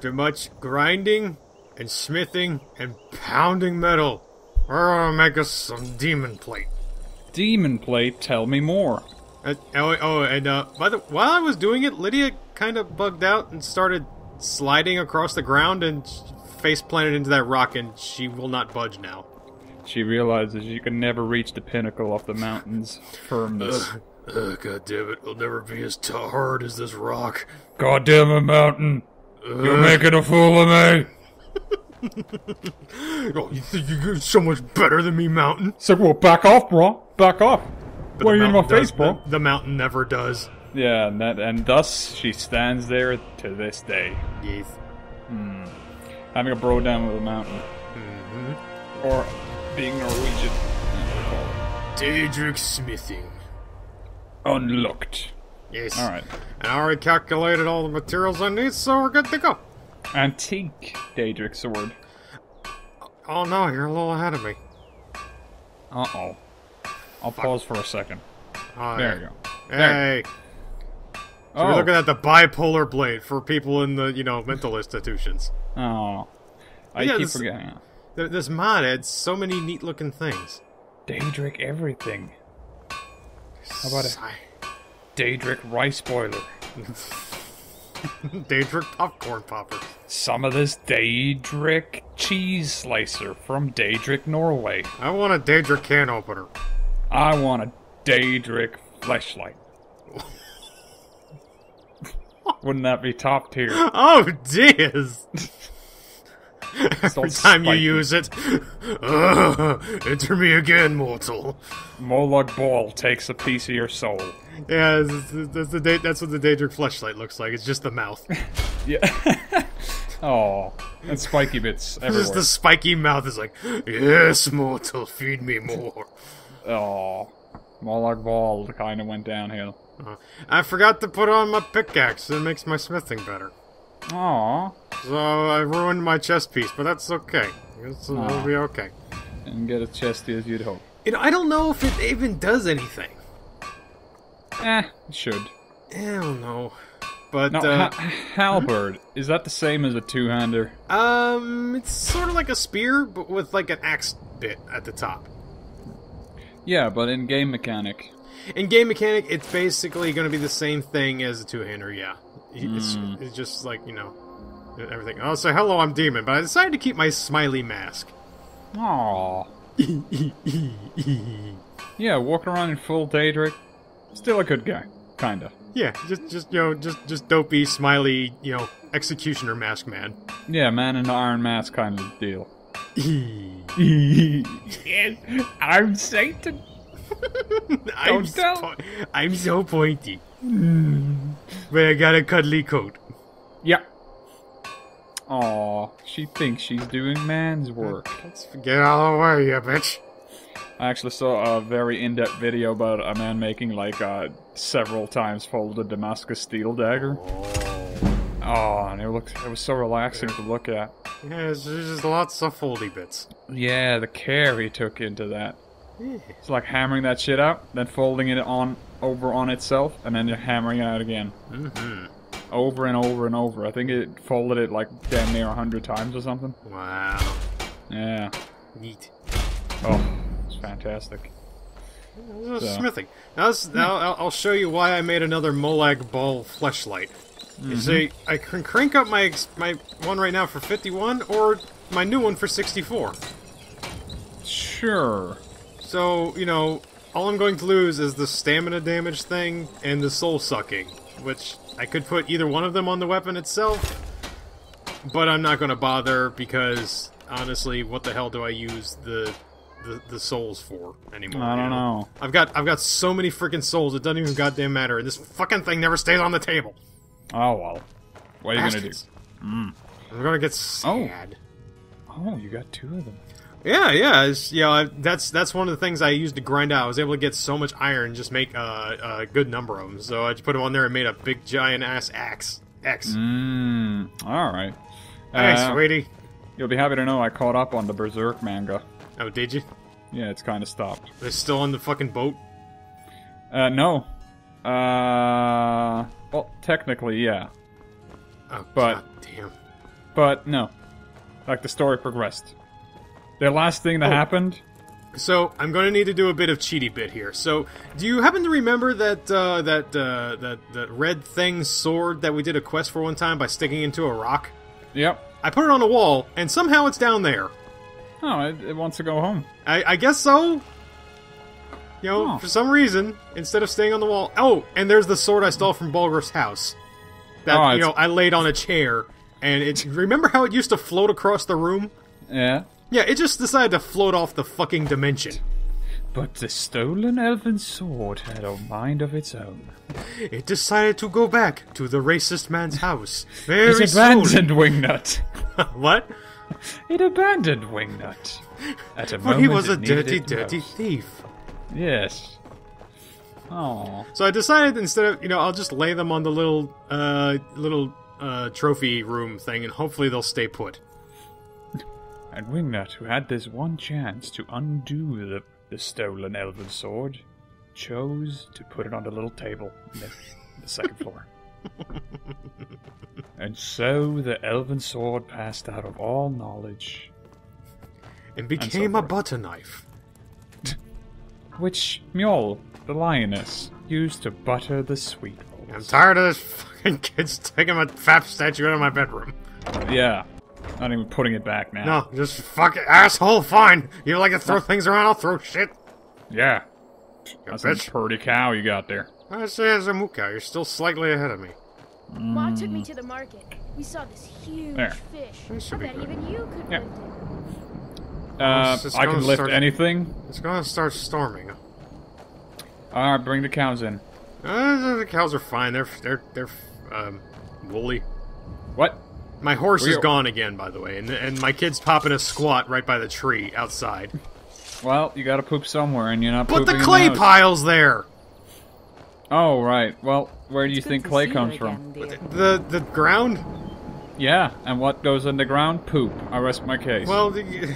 After much grinding and smithing and pounding metal, we're gonna make us some demon plate. Demon plate, tell me more. Uh, oh, oh, and uh, by the while I was doing it, Lydia kind of bugged out and started sliding across the ground and face planted into that rock, and she will not budge now. She realizes she can never reach the pinnacle of the mountain's firmness. Uh, God damn it! It'll never be as hard as this rock. God damn it, mountain! You're making a fool of me! Oh, you think you're so much better than me, mountain? So, well, back off, bro. Back off. But Why are you in my mountain face, bro? The, the mountain never does. Yeah, and, that, and thus she stands there to this day, Yes. having a bro down with a mountain. Mm-hmm. Or being Norwegian. as they call it. Daedric smithing. Unlocked. Yes. Alright. And I already calculated all the materials I need, so we're good to go. Antique Daedric sword. Oh no, you're a little ahead of me. Uh oh. I'll pause for a second. There you go. Hey. So Oh. We're looking at the bipolar blade for people in the, you know, mental institutions. Oh. I Yeah, keep this- forgetting. Th- This mod adds so many neat looking things. Daedric everything. How about it? Daedric rice boiler. Daedric popcorn popper. Some of this Daedric cheese slicer from Daedric, Norway. I want a Daedric can opener. I want a Daedric fleshlight. Wouldn't that be top tier? Oh, Diaz! Every time you use it, Ugh, enter me again, mortal. Molag Bal takes a piece of your soul. Yeah, that's, the that's what the Daedric fleshlight looks like. It's just the mouth. Yeah. oh, and spiky bits just the spiky mouth is like, yes, mortal, feed me more. Oh, Molag Bal kind of went downhill. Uh, I forgot to put on my pickaxe. It makes my smithing better. Aw, So I ruined my chest piece, but that's okay. It's, it'll be okay. and get as chesty as you'd hope. You know, I don't know if it even does anything. Eh, it should. I don't know. But, Now, uh, ha- halberd is that the same as a two-hander? um, it's sort of like a spear, but with like an axe bit at the top. Yeah, but in game mechanic. In game mechanic, it's basically going to be the same thing as a two-hander, yeah. It's, hmm. it's just like, you know, everything. Oh, so hello, I'm Demon, but I decided to keep my smiley mask. Aw. Yeah, walk around in full Daedric. Still a good guy, kinda. yeah, just, just, you know, just, just dopey, smiley, you know, executioner mask man. Yeah, man in the Iron Mask kind of deal. I'm Satan. I'm, so, I'm so pointy. but I got a cuddly coat. Yeah. Aw, she thinks she's doing man's work. Let's get out of the way, you bitch. I actually saw a very in-depth video about a man making like a several times folded Damascus steel dagger. Oh, and it looked it was so relaxing to look at. Yeah, there's just lots of foldy bits. Yeah, the care he took into that. It's like hammering that shit out, then folding it on over on itself, and then you're hammering it out again. Mm-hmm. Over and over and over. I think it folded it like damn near a hundred times or something. Wow. Yeah. Neat. Oh, it's fantastic. This is So- Smithing. Now, this, now I'll, I'll show you why I made another Molag Bal fleshlight. You see, I can crank up my my one right now for 51, or my new one for 64. Sure. So, you know, all I'm going to lose is the stamina damage thing and the soul sucking, which I could put either one of them on the weapon itself, but I'm not going to bother because, honestly, what the hell do I use the the, the souls for anymore? I don't know. I've got I've got so many freaking souls, it doesn't even goddamn matter, and this fucking thing never stays on the table. Oh well. What are you gonna do? Bastards. Hmm. I'm gonna get oh. sad. Oh, you got two of them. Yeah, yeah, it's. I- That's that's one of the things I used to grind out. I was able to get so much iron, and just make uh, a good number of them. So I just put them on there and made a big giant ass axe. X. Mmm. All right. Hey, Uh, sweetie. You'll be happy to know I caught up on the Berserk manga. Oh, did you? Yeah, it's kind of stopped. They're still on the fucking boat. Uh, no. Uh, well, technically, yeah. Oh, But- God damn. but no. Like the story progressed. The last thing that Oh. happened. So I'm going to need to do a bit of cheaty bit here. So, do you happen to remember that uh, that uh, that that red thing sword that we did a quest for one time by sticking into a rock? Yep. I put it on a wall, and somehow it's down there. Oh, it, it wants to go home. I, I guess so. You know, Huh. for some reason, instead of staying on the wall. Oh, and there's the sword I stole from Bulgar's house. That Oh, you know I laid on a chair, and it. Remember how it used to float across the room? Yeah. Yeah, it just decided to float off the fucking dimension. But the stolen elven sword had a mind of its own. It decided to go back to the racist man's house very It abandoned Wingnut. what? It abandoned Wingnut. At a But moment he was a dirty, dirty most. thief. Yes. Oh. So I decided instead of you know I'll just lay them on the little uh little uh trophy room thing, and hopefully they'll stay put. And Wingnut, who had this one chance to undo the, the stolen elven sword, chose to put it on the little table in the, the second floor. and so the elven sword passed out of all knowledge, And became a butter knife. which Mjoll, the lioness, used to butter the sweet rolls. I'm tired of this fucking kids taking my fat statue out of my bedroom. Yeah. Not even putting it back now. No, just fuck it. asshole. Fine. You like to throw things around? I'll throw shit. Yeah. You That's a pretty cow you got there. I say, Zamuka, you're still slightly ahead of me. Mom took me to the market. We saw this huge There. fish. This should I be bet good. even you could Yeah. lift it. Uh, it's just I can lift start- anything. It's gonna start storming. Alright, bring the cows in. Uh, the cows are fine. They're they're they're um, woolly. What? My horse is gone again, by the way, and and my kid's popping a squat right by the tree outside. Well, you gotta poop somewhere, and you're not But the clay house. pile's there. Oh, right. Well, where do you It's think clay comes you from? again, dear. The the ground. Yeah, and what goes in the ground? Poop. I rest my case. Well, the,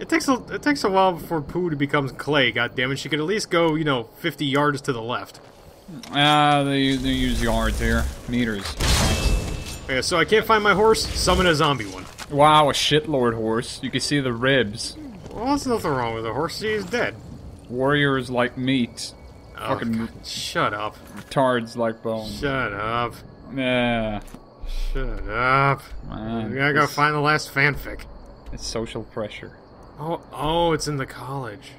it takes a it takes a while before poo to become clay. God damn it! She could at least go, you know, fifty yards to the left. Ah, they, they use yards here. Meters. Okay, so I can't find my horse. Summon a zombie one. Wow, a shitlord horse. You can see the ribs. Well, there's nothing wrong with the horse. She's dead. Warriors like meat. Oh, Fucking God, shut up! tards like bone. Shut up! Yeah. Shut up! Man, We gotta go find the last fanfic. It's social pressure. Oh, oh, it's in the college.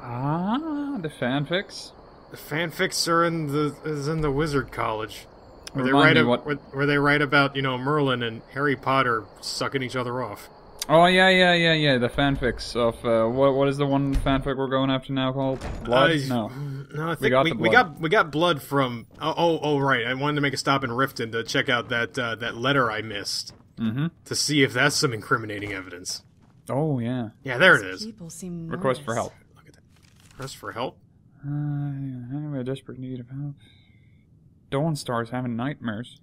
Ah, the fanfics. The fanfics are in the is in the wizard college. Where they right? me what- where, where they write about you know Merlin and Harry Potter sucking each other off. Oh yeah, yeah, yeah, yeah. The fanfics of uh, what? What is the one fanfic we're going after now called? Blood? Uh, no. No, I think We got we, we got we got blood from. Oh, oh, oh, right. I wanted to make a stop in Riften to check out that uh, that letter I missed Mm-hmm. to see if that's some incriminating evidence. Oh yeah. Yeah, there it is. People seem Request for help. Look at that. Press for help. Uh, yeah, we're in desperate need of help. Dawnstar's having nightmares.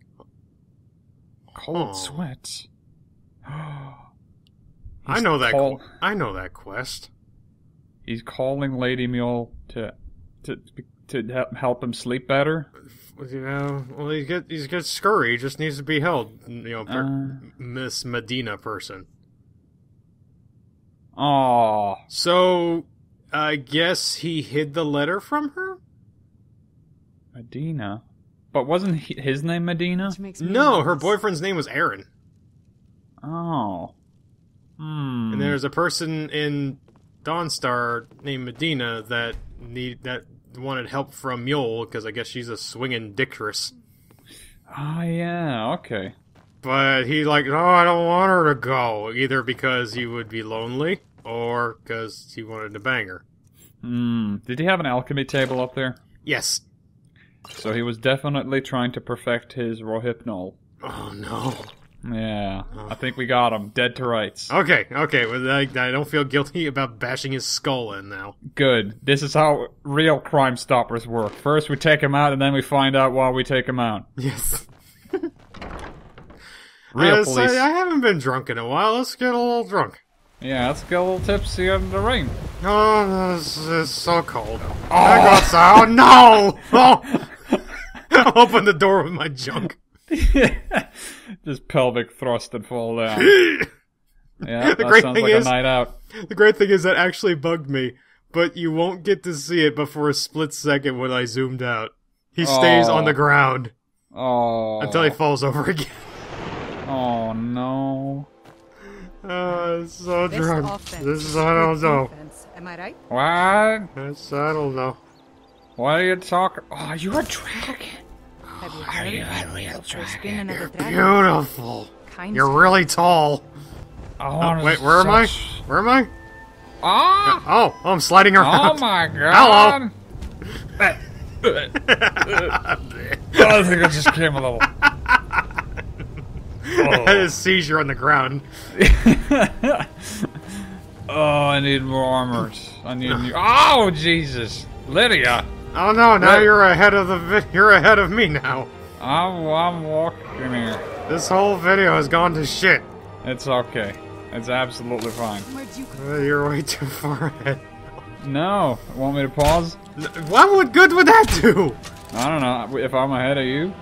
Cold Oh. sweats. I know that. call- I know that quest. He's calling Lady Mule to to to help- help him sleep better. You know, well, he get he's get scurry. He just needs to be held. You know, per- Uh. Miss Madena person. Aw, So, I guess he hid the letter from her. Madena. But wasn't he, his name Madena? Which makes No, her boyfriend's name was Aerin. Oh. Hmm. And there's a person in Dawnstar named Madena that need that wanted help from Mule because I guess she's a swinging dictress. Ah, yeah. Okay. But he's like, oh, I don't want her to go, either because he would be lonely or because he wanted to bang her. Hmm. Did he have an alchemy table up there? Yes. So he was definitely trying to perfect his rohypnol. Oh no. Yeah, oh. I think we got him dead to rights. Okay, okay. Well, I, I don't feel guilty about bashing his skull in now. Good. This is how real Crime Stoppers work. First we take him out, and then we find out why we take him out. Yes. Real I, police. I haven't been drunk in a while. Let's get a little drunk. Yeah, let's get a little tipsy in the rain. Oh, this is so cold. I go outside. Oh no! Oh. Open the door with my junk. Just pelvic thrust and fall down. Yeah, The that great sounds thing like is- a night out. The great thing is that actually bugged me, but you won't get to see it before a split second when I zoomed out. He stays on the oh. ground Oh. until he falls over again. Oh no. Oh, it's so This drunk. offense This is is I don't good know. defense. Am I right? What? This I don't know. What are you talking? Oh, you're a dragon. Have you oh, Are you a real of there's been dragon? another dragon? Beautiful. Kind You're really tall. I Oh, uh, wait, where am I? Where am I? Ah! Uh, oh, oh, I'm sliding her. Oh my god! Hello. I think I just came a little. I had a seizure on the ground. Oh, I need more armors. I need new. Oh Jesus, Lydia! Oh no! Now What? you're ahead of the. Vi- you're ahead of me now. I'm I'm walking here. This whole video has gone to shit. It's okay. It's absolutely fine. You Uh, you're way too far ahead. No, want me to pause? What would good would that do? I don't know. If I'm ahead of you.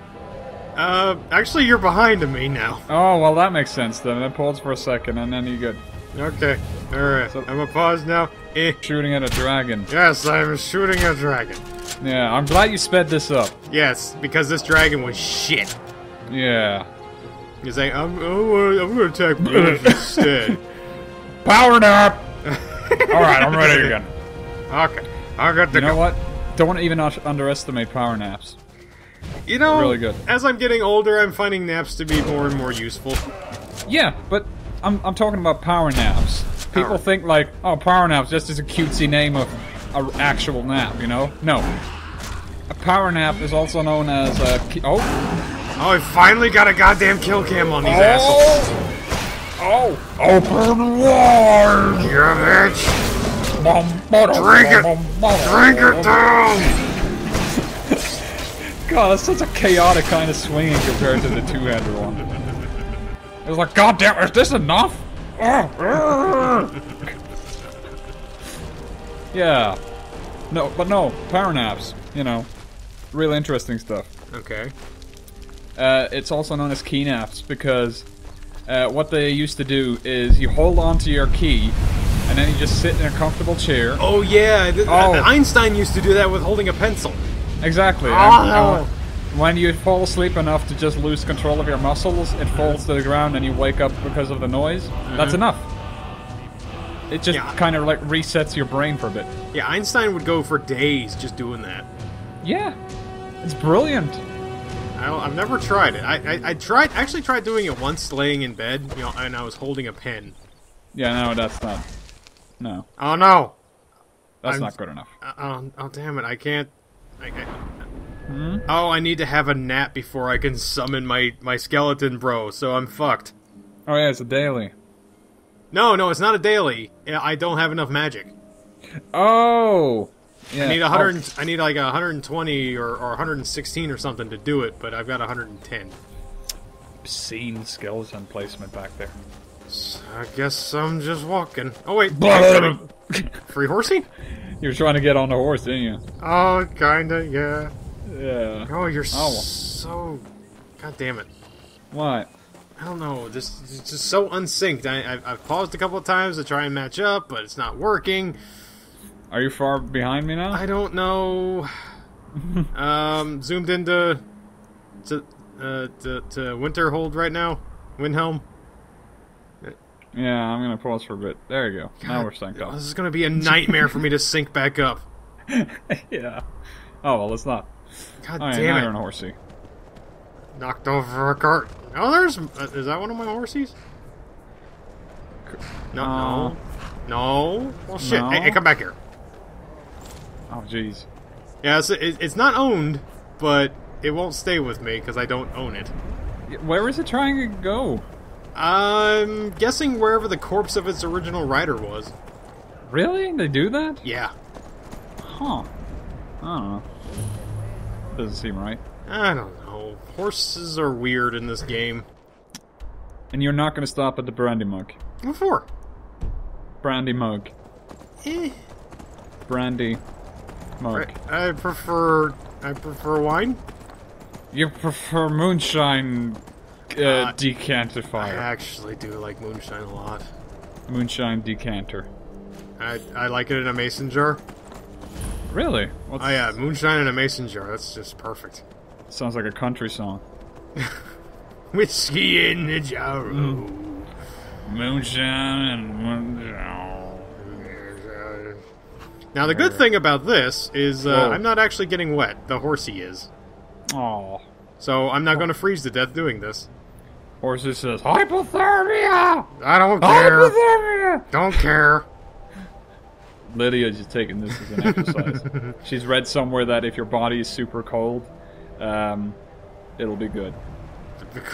Uh, actually, you're behind me now. Oh well, that makes sense then. Then pause for a second, and then you good. Okay. All right. So- I'm gonna pause now. Eh. Shooting at a dragon. Yes, I'm shooting a dragon. Yeah, I'm glad you sped this up. Yes, because this dragon was shit. Yeah. He's like, I'm, oh, I'm gonna attack Bruce instead. Power nap. All right, I'm ready again. Okay, I got to You know go. what? Don't even underestimate power naps. You know, Really good. As I'm getting older, I'm finding naps to be more and more useful. Yeah, but I'm, I'm talking about power naps. People Power. think like, oh, power naps just is a cutesy name of an actual nap, you know? No. A power nap is also known as a oh Oh, I finally got a goddamn kill cam on these oh! assholes. oh open wide. You bitch! Drink it. Drink it down! God, that's such a chaotic kind of swinging compared to the two-handed one. It was like, God damn, is this enough? yeah. No, but no, power naps. You know, real interesting stuff. Okay. Uh, it's also known as key naps because uh, what they used to do is you hold on to your key and then you just sit in a comfortable chair. Oh yeah, Oh. Einstein used to do that with holding a pencil. Exactly. Oh, and, no. when you fall asleep enough to just lose control of your muscles, it falls to the ground and you wake up because of the noise. That's enough. It just Mm-hmm. Yeah. kind of like resets your brain for a bit. Yeah, Einstein would go for days just doing that. Yeah, it's brilliant. I don't, I've never tried it. I, I I tried actually tried doing it once, laying in bed, you know, and I was holding a pen. Yeah, no, that's not. No, Oh no! that's I'm- not good enough. Uh, oh, oh damn it! I can't. I, Hmm? Oh, I need to have a nap before I can summon my my skeleton bro. So I'm fucked. Oh yeah, it's a daily. No, no, it's not a daily. I don't have enough magic. Oh. Yeah. I need a oh, hundred. I need like 120 or, or 116 or something to do it, but I've got 110. obscene skeleton placement back there. So I guess I'm just walking. Oh wait, free horsey? Trying to get on the horse, didn't you? Oh, kinda, yeah. Yeah. Oh, you're Oh. so. God damn it. What? I don't know. This it's just so unsynced. I, I've, I've paused a couple of times to try and match up, but it's not working. Are you far behind me now? I don't know. um, zoomed into to uh to, to Winterhold right now. Windhelm. Yeah, I'm gonna pause for a bit. There you go. now we're synced up. This is gonna be a nightmare for me to sync back up. yeah. Oh well, it's not. God damn it! you're on a horsey. Knocked over a cart. Oh, there's. Uh, is that one of my horsies? No, Uh, no, no. Well, shit. no. Hey, hey, come back here. Oh jeez. Yeah, it's, it, it's not owned, but it won't stay with me because I don't own it. Where is it trying to go? I'm guessing wherever the corpse of its original rider was. Really? They do that? Yeah. Huh. I don't know. Doesn't seem right. I don't know. Horses are weird in this game. And you're not gonna stop at the brandy mug. What for? Brandy mug. Eh. Brandy mug. I, I prefer. I prefer wine. You prefer moonshine uh, decanter I actually do like moonshine a lot. Moonshine decanter. I, I like it in a mason jar. Really? What's, Oh yeah, moonshine in a mason jar. That's just perfect. Sounds like a country song. Whiskey in the jar. Moonshine and moonshine. Now the good thing about this is uh, I'm not actually getting wet. The horsey is. Oh. So I'm not going to freeze to death doing this. Horsey says, Hypothermia! I don't care. Hypothermia! Don't care. Lydia's just taking this as an exercise. She's read somewhere that if your body is super cold, um, it'll be good.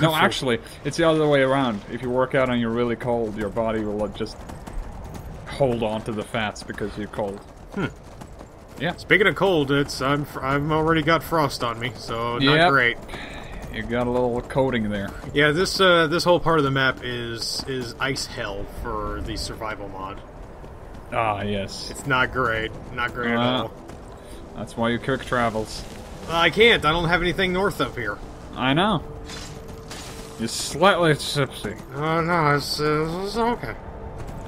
No, actually, it's the other way around. If you work out and you're really cold, your body will just hold on to the fats because you're cold. Hmm. Yeah. Speaking of cold, it's I'm I'm already got frost on me, so not Yep. great. You got a little coating there. Yeah, this uh, this whole part of the map is is ice hell for the survival mod. Ah, yes. It's not great, not great at Uh. all. That's why you quick travels. I can't. I don't have anything north up here. I know. You're slightly tipsy. Oh no, it's, uh, it's okay.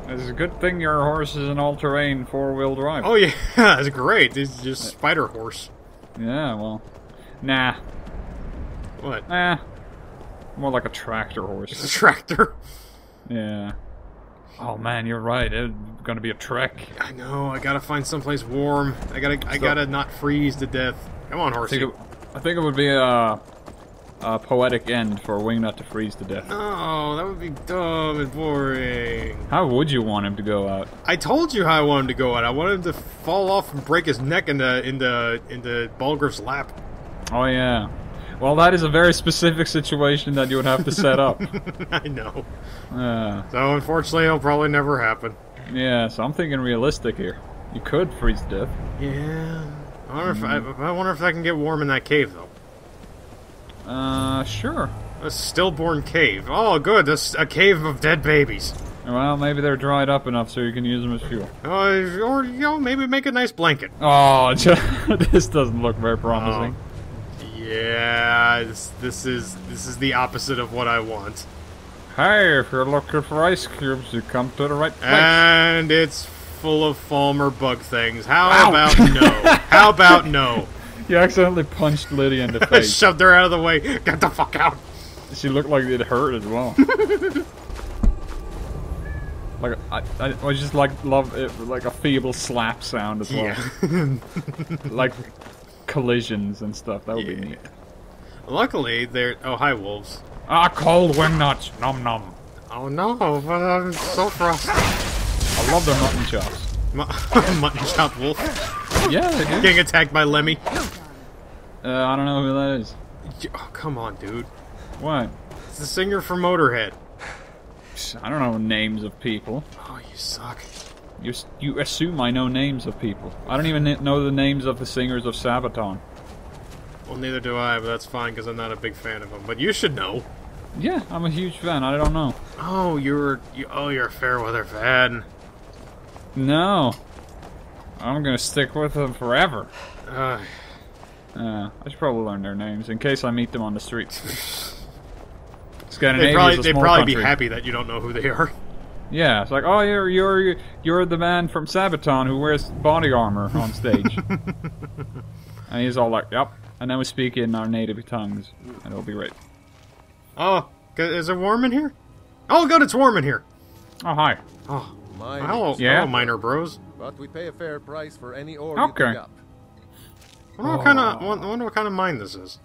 It's a good thing your horse is an all-terrain four-wheel drive. Oh yeah, it's great. It's just spider horse. Yeah, well, nah, What? nah. More like a tractor It's a horse. tractor. Yeah. Oh man, you're right. It's gonna be a trek. I know. I gotta find someplace warm. I gotta. I gotta not freeze to death. Come on, I horsey. think it, I think it would be a, a poetic end for a Wingnut to freeze to death. Oh, that would be dumb and boring. How would you want him to go out? I told you how I wanted him to go out. I wanted him to fall off and break his neck into into into Balgruuf's lap. Oh yeah. Well, that is a very specific situation that you would have to set up. I know. Uh, So unfortunately, it'll probably never happen. yeah, so I'm thinking realistic here. You could freeze to death. Yeah. I wonder if I, I wonder if I can get warm in that cave though. Uh, sure. A stillborn cave. Oh, good. That's a cave of dead babies. Well, maybe they're dried up enough so you can use them as fuel. Uh, or you know, maybe make a nice blanket. Oh, this doesn't look very promising. Yeah, this, this is this is the opposite of what I want. Hey, if you're looking for ice cubes, you come to the right place. And it's full of foam or bug things. How Ow. about no? How about no? you accidentally punched Lydia in the face. shoved her out of the way. Get the fuck out. she looked like it hurt as well. like I, I, I just like love it, like a feeble slap sound as well. Yeah. like collisions and stuff. That would be Yeah. neat. Luckily, they're. Oh, hi, wolves. Ah, cold wing nuts. Nom nom. Oh no, but I'm so frosty. I love their mutton chops. Mu- Mutton chop wolf. Yeah, they do. Getting attacked by Lemmy. Uh, I don't know who that is. Oh, come on, dude. What? It's the singer from Motorhead. I don't know names of people. Oh, you suck. You you assume I know names of people. I don't even know the names of the singers of Sabaton. Well, neither do I, but that's fine because I'm not a big fan of them. But you should know. Yeah, I'm a huge fan. I don't know. Oh, you're you. Oh, you're a fair weather fan. No. I'm gonna stick with them forever. Uh, Uh, I should probably learn their names in case I meet them on the street. they Scandinavia probably is a they'd probably country. be happy that you don't know who they are. Yeah, it's like, oh, you're you're you're the man from Sabaton who wears body armor on stage, and he's all like, "Yep," and then we speak in our native tongues, and it'll be great. Oh, g- is it warm in here? Oh, good, it's warm in here. Oh, hi. Oh, Mine, hello, Yeah? hello, minor bros. but we pay a fair price for any ore Okay. you dig up. I wonder what kind of oh. I wonder what kind of mine this is.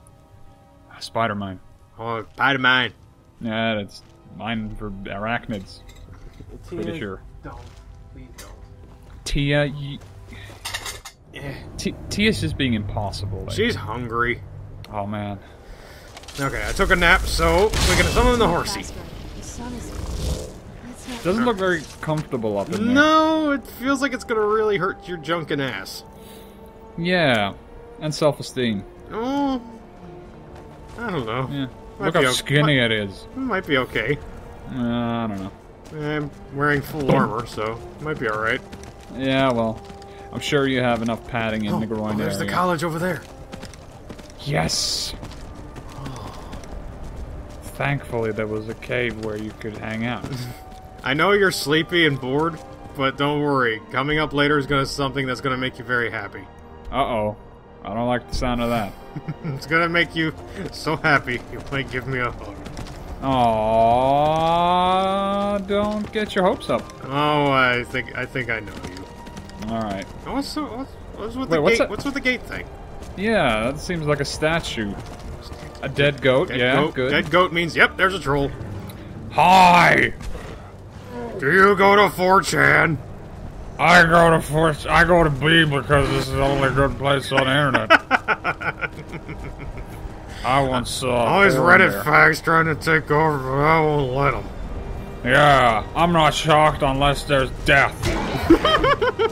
Spider Mine. Oh, spider mine. Yeah, that's mine for arachnids. Pretty sure. Don't, please don't. Tia, y- Eh, T- Tia's just being impossible. Like, She's hungry. oh man. Okay, I took a nap, so we can summon the horsey. Faster. The sun is. Let's not. Doesn't look very comfortable up in there. No, it feels like it's gonna really hurt your junk and ass. Yeah, and self-esteem. Oh, I don't know. Yeah. Might Look how o- skinny it is. It might be okay. Uh, I don't know. I'm wearing full armor, so might be all right. Yeah, well, I'm sure you have enough padding in the groin oh, there's area. the college over there. Yes. Thankfully, there was a cave where you could hang out. I know you're sleepy and bored, but don't worry. Coming up later is gonna something that's gonna make you very happy. Uh oh. I don't like the sound of that. It's gonna make you so happy you might give me a hug. Aww, don't get your hopes up. Oh, I think I think I know you. Alright. Oh, What's the, what's, what's with Wait, the what's gate? that? What's with the gate thing? Yeah, that seems like a statue. A dead goat, Dead yeah, goat, good. Dead goat means yep. There's a troll. Hi! Do you go to 4chan? I go to Force. I go to B because this is the only good place on the internet. I once saw. All these Reddit fags trying to take over, but I won't let them. Yeah, I'm not shocked unless there's death.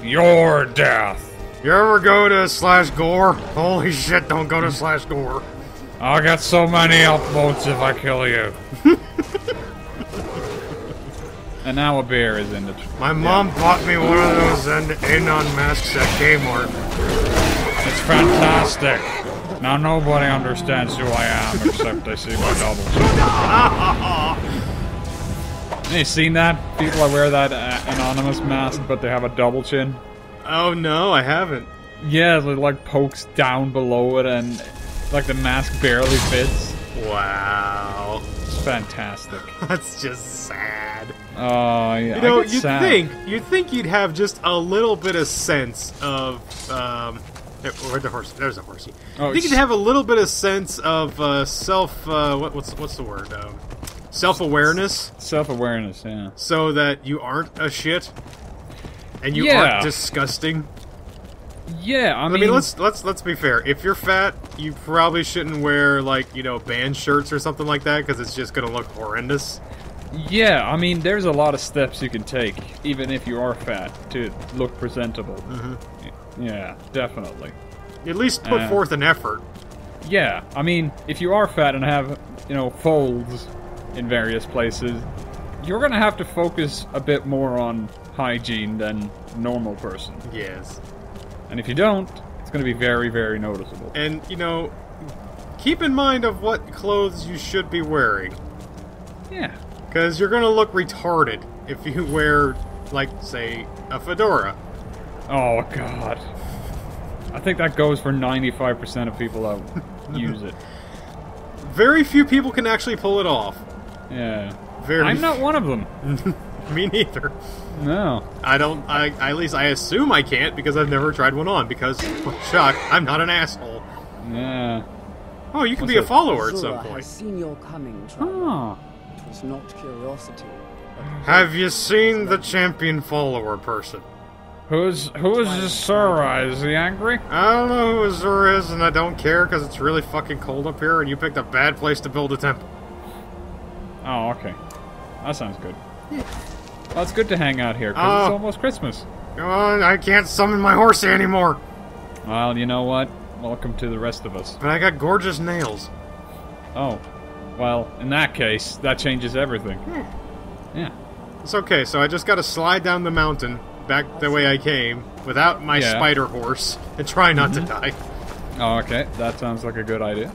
Your death. You ever go to slash gore? Holy shit! Don't go to slash gore. I'll get so many upvotes if I kill you. and now a bear is in the. My mom bought me one of those An- Anon masks at Kmart. it's fantastic. Now nobody understands who I am except they see my double chin. you seen that? People that wear that uh, anonymous mask, but they have a double chin. Oh no, I haven't. Yeah, it like pokes down below it, and like the mask barely fits. Wow, It's fantastic. that's just sad. Oh yeah, You know, you'd sad. think you'd think you'd have just a little bit of sense of um. Where'd the horse? There's a horsey. Oh, I think you'd it's- have a little bit of sense of uh, self. Uh, what, what's what's the word? Um, self awareness, self-awareness. Yeah. so that you aren't a shit, and you Yeah. aren't disgusting. Yeah, I I mean, mean, let's let's let's be fair. If you're fat, you probably shouldn't wear like you know band shirts or something like that because it's just gonna look horrendous. yeah, I mean, there's a lot of steps you can take, even if you are fat, to look presentable. Mm-hmm. Yeah, definitely. At least put Uh, forth an effort. Yeah, I mean, if you are fat and have, you know, folds in various places, you're gonna have to focus a bit more on hygiene than normal person. Yes, And if you don't, it's gonna be very, very noticeable. and you know, keep in mind of what clothes you should be wearing Yeah. because you're gonna look retarded if you wear like say a fedora. Oh god. I think that goes for 95% of people that use it. Very few people can actually pull it off. Yeah. Very. I'm not one of them. Me neither. No. I don't. I at least I assume I can't because I've never tried one on. Because shock, I'm not an asshole. Yeah. Oh, you can What's be a it? follower at Azura some has point. seen your coming. Oh. It was not curiosity. Have you seen the champion follower person? Who's who is this Sora? Is he angry? I don't know who Azura is, and I don't care because it's really fucking cold up here, and you picked a bad place to build a temple. Oh, okay. That sounds good. Well, it's good to hang out here because Oh. it's almost Christmas. Come on, I can't summon my horse anymore. Well, you know what? Welcome to the rest of us. But I got gorgeous nails. Oh. Well, in that case, that changes everything. Hmm. Yeah. It's okay. So I just got to slide down the mountain back the way I came without my Yeah. spider horse and try not to die. Oh, okay. That sounds like a good idea.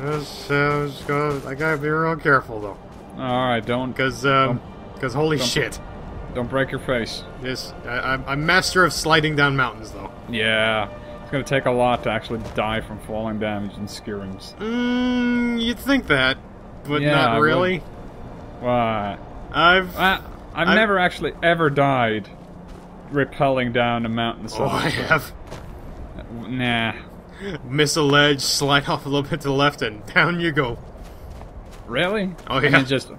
Just, just gotta, I gotta be real careful though, All right, don't because um, because holy don't- shit, don't break your face. this I, I'm, I'm master of sliding down mountains though. Yeah. It's gonna take a lot to actually die from falling damage and skirrings. Mm, you'd think that, but Yeah, not really. Why? I've I, I've I've- never actually ever died rappelling down a mountainside. oh, I have Nah. miss a ledge, slide off a little bit to the left, and down you go. Really? Oh, yeah. then just,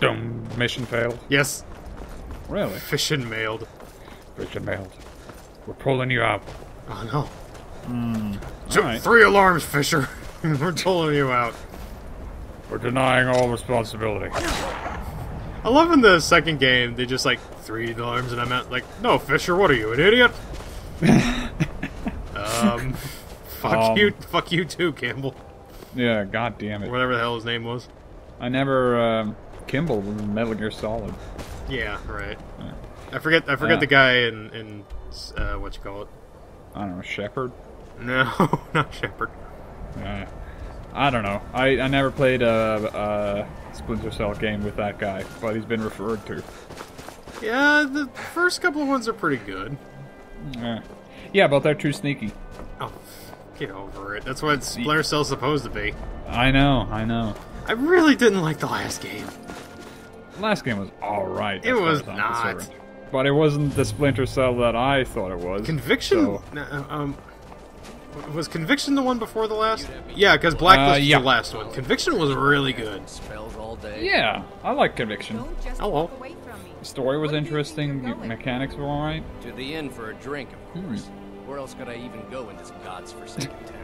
dum, mission failed. Yes, Really? fishing mailed. Mission failed. We're pulling you out. Oh no. Hmm. Two- alright. Three alarms, Fisher. We're pulling you out. We're denying all responsibility. I love in the second game they just like three alarms and I'm out like, no, Fisher, what are you, an idiot? um, fuck Um. you, fuck you too, Campbell, Yeah, god damn it. whatever the hell his name was. I never, um, Campbell was in Metal Gear Solid. Yeah, right. I forget, I forget Yeah. the guy in in uh, what you call it. I don't know, Shepard? No, not Shepard. Yeah. I don't know. I, I never played a, a Splinter Cell game with that guy, but he's been referred to. Yeah, the first couple of ones are pretty good. Eh. Yeah, but they're too sneaky. Oh, get over it. That's what Splinter Cell's supposed to be. I know, I know. I really didn't like the last game. The last game was alright. It was not. But it wasn't the Splinter Cell that I thought it was. Conviction? so- No, um, was Conviction the one before the last? Yeah, because Blacklist Uh, yeah. was the last one. Conviction was really good. Spells all day. Yeah, I like Conviction. Don't just Oh, well. walk away from me. The story was What do you think interesting, the mechanics were alright. To the inn for a drink, of Hmm. course. Where else could I even go in this god's forsaken town?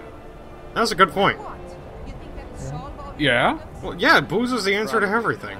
That was a good point. What? You think that will solve all your Yeah? Well, yeah, booze is the answer to everything.